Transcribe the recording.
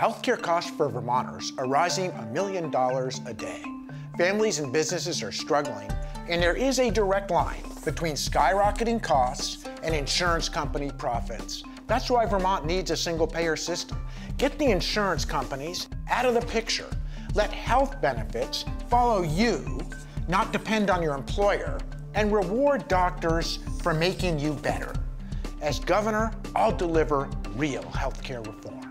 Healthcare costs for Vermonters are rising a million dollars a day. Families and businesses are struggling, and there is a direct line between skyrocketing costs and insurance company profits. That's why Vermont needs a single payer system. Get the insurance companies out of the picture. Let health benefits follow you, not depend on your employer, and reward doctors for making you better. As governor, I'll deliver real healthcare reform.